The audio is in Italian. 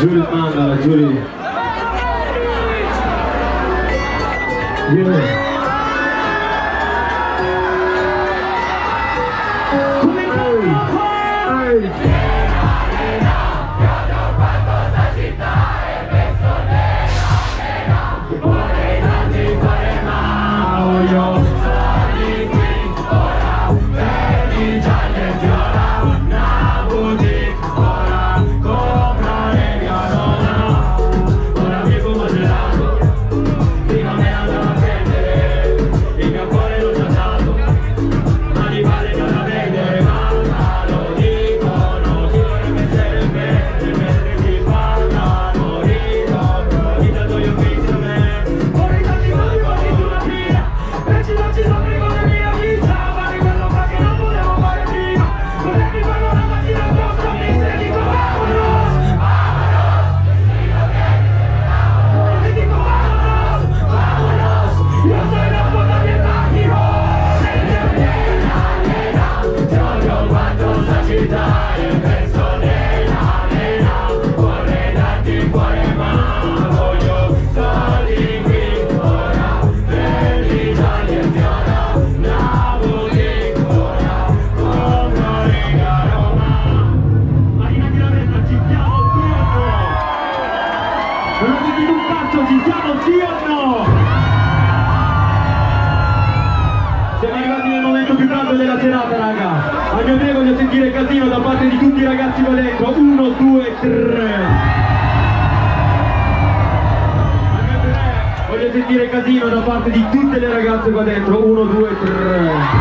Julie and uh, Julie. Yeah. Hey. Siamo sì o no? Siamo arrivati più caldo della serata, raga. A mio me voglio sentire casino da parte di tutti i ragazzi qua dentro. Uno, due, tre. A mio me voglio sentire casino da parte di tutte le ragazze qua dentro. Uno, due, tre.